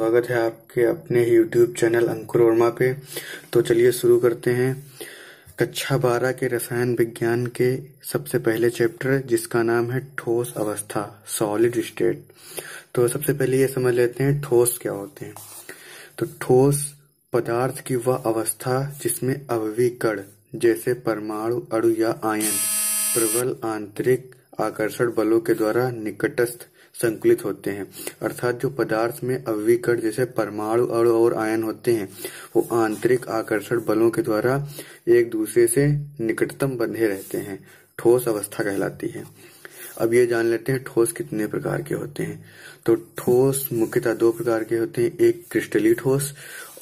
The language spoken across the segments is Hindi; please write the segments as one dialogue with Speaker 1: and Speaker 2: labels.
Speaker 1: स्वागत है आपके अपने YouTube चैनल अंकुर वर्मा पे। तो चलिए शुरू करते हैं। कक्षा बारह के रसायन विज्ञान के सबसे पहले चैप्टर, जिसका नाम है ठोस अवस्था सॉलिड स्टेट तो सबसे पहले ये समझ लेते हैं ठोस क्या होते हैं। तो ठोस पदार्थ की वह अवस्था जिसमें अववी कण जैसे परमाणु अणु या आयन, प्रबल आंतरिक आकर्षण बलों के द्वारा निकटस्थ संकुलित होते हैं। अर्थात जो पदार्थ में अविकट जैसे परमाणु अणु और आयन होते हैं, वो आंतरिक आकर्षण बलों के द्वारा एक दूसरे से निकटतम बंधे रहते हैं। ठोस अवस्था कहलाती है। अब ये जान लेते हैं ठोस कितने प्रकार के होते हैं। तो ठोस मुख्यतः दो प्रकार के होते हैं, एक क्रिस्टली ठोस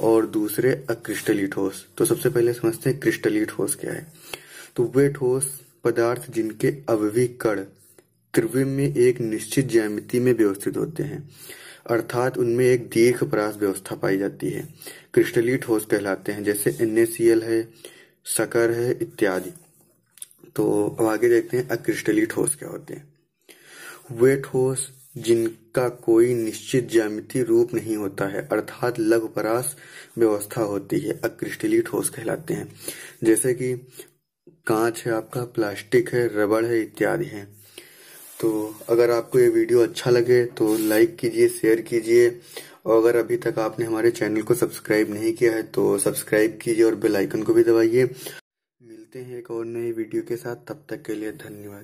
Speaker 1: और दूसरे अक्रिस्टली ठोस तो सबसे पहले समझते हैं क्रिस्टली ठोस क्या है। तो वे ठोस पदार्थ जिनके अववी कण त्रिविम में एक निश्चित ज्यामिति में व्यवस्थित होते हैं, अर्थात उनमें एक दीर्घ परास व्यवस्था पाई जाती है। क्रिस्टली ठोस कहलाते हैं, जैसे एन है, सकर है, इत्यादि। तो अब आगे देखते हैं अक्रिस्टली ठोस क्या होते हैं। वे ठोस, जिनका कोई निश्चित ज्यामिति रूप नहीं होता है, अर्थात लघु परास व्यवस्था होती है अक्रिस्टली ठोस कहलाते हैं। जैसे कि कांच है आपका, प्लास्टिक है, रबड़ है, इत्यादि है। तो अगर आपको ये वीडियो अच्छा लगे तो लाइक कीजिए शेयर कीजिए। और अगर अभी तक आपने हमारे चैनल को सब्सक्राइब नहीं किया है तो सब्सक्राइब कीजिए और बेल आइकन को भी दबाइए। मिलते हैं एक और नई वीडियो के साथ। तब तक के लिए धन्यवाद।